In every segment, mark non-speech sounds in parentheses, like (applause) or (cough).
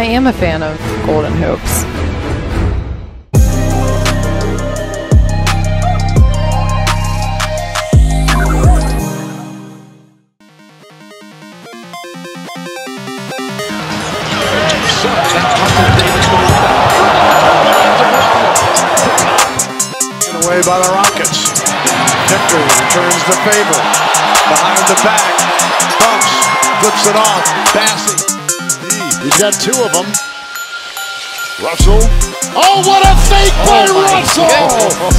I am a fan of Golden Hoops. away by the Rockets. Victor returns the favor. Behind the back. Bumps. Flips it off. Passing. He's got two of them. Russell. Oh, what a fake by oh Russell!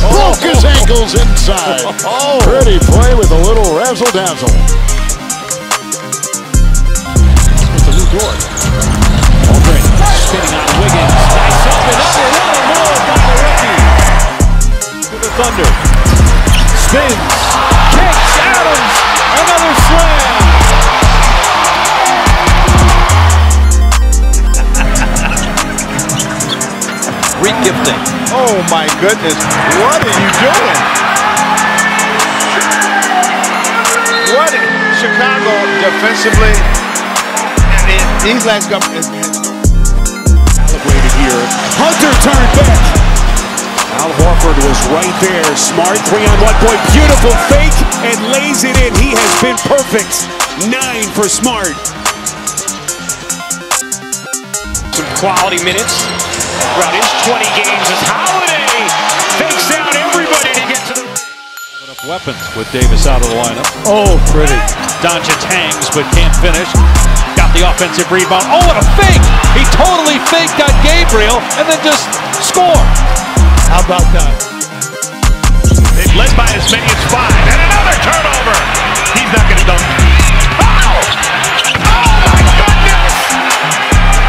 Broke his ankles inside. (laughs) Oh. Pretty play with a little razzle dazzle. With the Lu Dort. Aldridge spinning on Wiggins. Nice up and under. A move by the rookie. To the Thunder. Spins. Kicks. Adams. Another slam. Regifting. Oh my goodness. What are you doing? What Chicago defensively I mean, these last couple Calibrated here. Hunter turned back. Al Horford was right there. Smart three on one point. Beautiful fake and lays it in. He has been perfect. Nine for Smart. Some quality minutes throughout his 20 games as Holiday fakes out everybody to get to the. Weapons with Davis out of the lineup. Oh, pretty. Doncic hangs but can't finish. Got the offensive rebound. Oh, what a fake! He totally faked on Gabriel and then just score. How about that? They've led by as many as five. And another turnover. He's not going to dunk.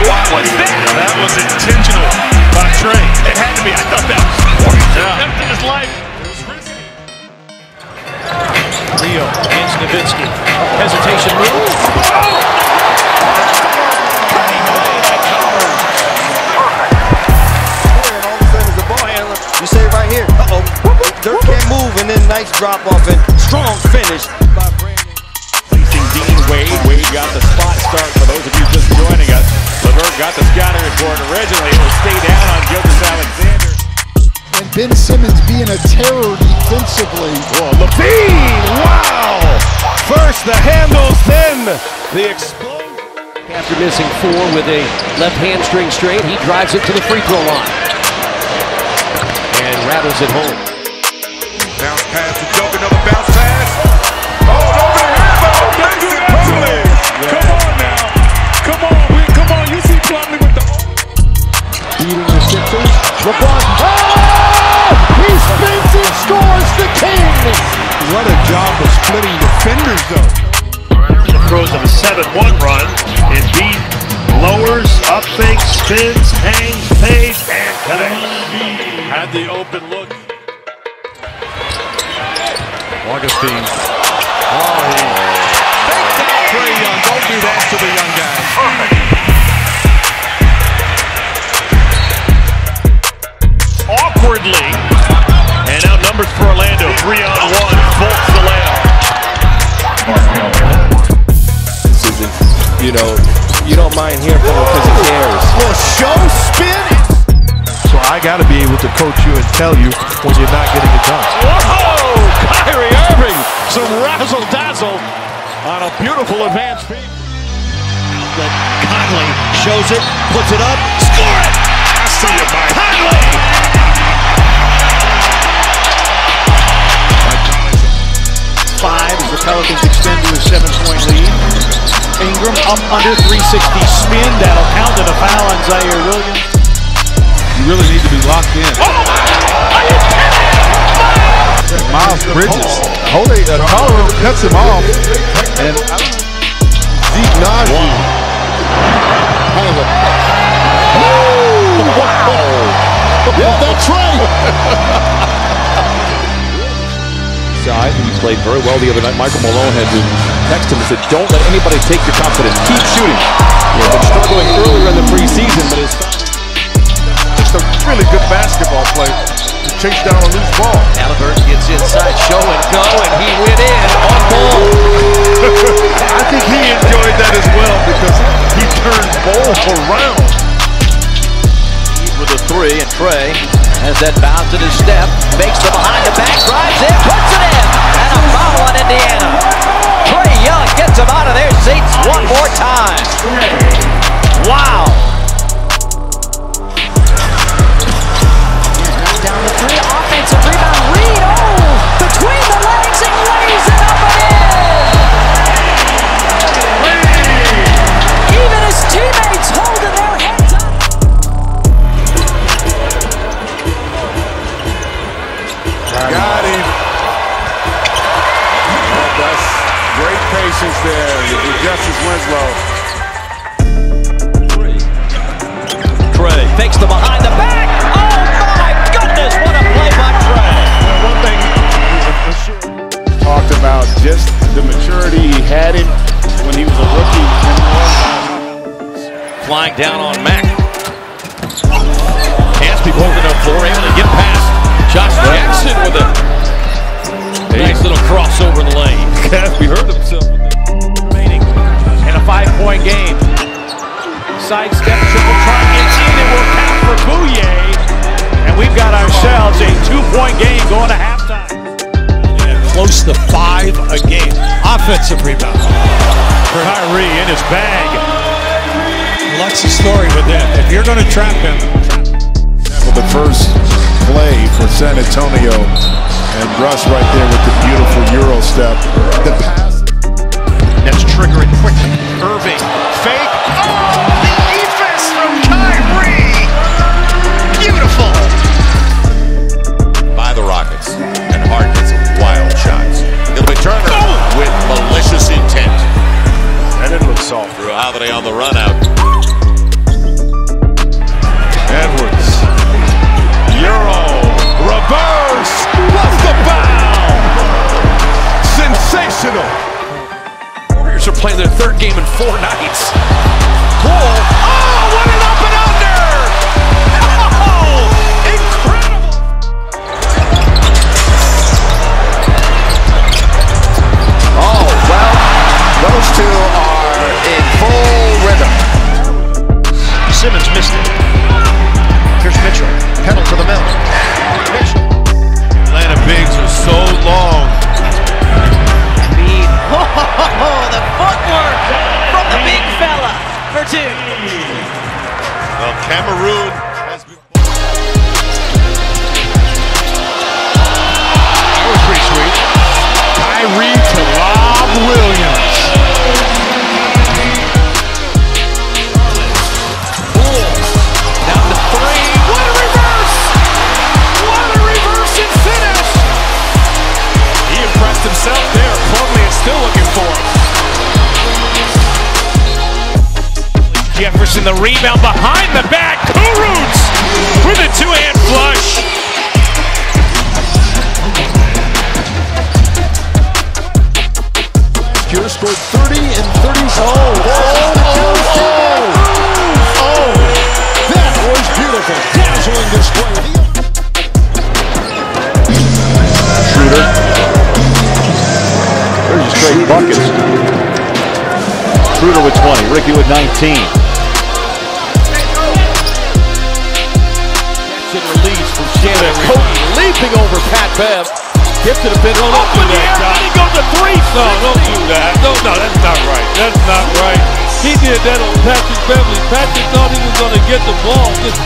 What was that? That was intentional by Trey. It had to be. I thought that was yeah. in his life. Rio against Nowitzki. Hesitation move. You say right here, uh-oh, Dirk can't move, and then nice drop off and strong finish by Brandon. Placing Dean Wade. Wade got the spot start for those of you just joining us. Levert got the scouting report originally. It will stay down on Gilgis Alexander. And Ben Simmons being a terror defensively. Oh, LaVine! Wow! First the handles, then the explosion. After missing four with a left hamstring strain, he drives it to the free throw line. And rattles it home. The throws of a 7-1 run. Embiid lowers, up fake, spins, hangs, pays, and connects. Had the open look. Augustin. Oh, he. Trae Young, don't do that hearing from him because cares. Well, show spin. So I got to be able to coach you and tell you when you're not getting it done. Whoa! Kyrie Irving. Some razzle dazzle on a beautiful advance feed. Conley shows it, puts it up, score it! I see you, Mike. Conley! Five as the Pelicans extend to a seven-point lead. Ingram up under 360 spin. That'll count and a foul on Ziaire Williams. You really need to be locked in. Miles Bridges. Holy, uh, Colorado cuts him off. And (laughs) I don't know. Zeke Nnaji. Hang it. Yeah, that's right. side. He played very well the other night. Michael Malone had to text him and said, don't let anybody take your confidence. Keep shooting. He had been struggling earlier in the preseason, but his Just a really good basketball play to chase down a loose ball. Halliburton gets inside, show and go, and he went in on ball. (laughs) I think he enjoyed that as well because he turned ball around. Three, and Trae has that bounce in his step, makes the behind the back, drives in, puts it in, and a foul on Indiana. Trae Young gets him out of their the behind the back. Oh my goodness, what a play by Trae. One thing talked about just the maturity he had him when he was a rookie. Flying down on Mack. Close to five a game. Offensive rebound. For Kyrie in his bag. Well, that's the story with him. If you're going to trap him, For the first play for San Antonio, and Russ right there with the beautiful Euro step. Holiday on the run out. Edwards. Euro. Reverse. What's the foul? Sensational. Warriors are playing their third game in four nights. Cool. Pedal to the middle. Mitchell. Atlanta bigs are so long. Reed, oh, the footwork from the big fella for two. Well, Cameroon has been. That was pretty sweet. Kyrie Jefferson the rebound behind the back. Kurucs with a two-hand flush. Cure scored 30 and 30. Oh, oh, oh, oh, oh. That was beautiful. Dazzling display. Schroeder. There's your straight buckets. Schroeder with 20. Ricky with 19. Shannon. Cody leaping over Pat Bev. Gets to the pin. Oh, Up in the air, and he goes to three. No, don't do that. No, no, that's not right. That's not right. He did that on Patrick Beverley. Patrick thought he was going to get the ball. Just